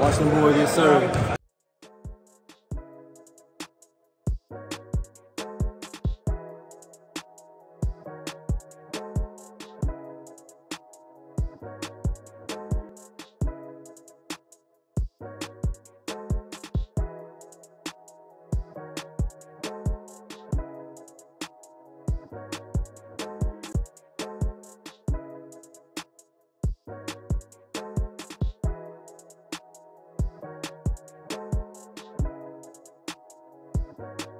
Watch them boys, yes sir. Bye.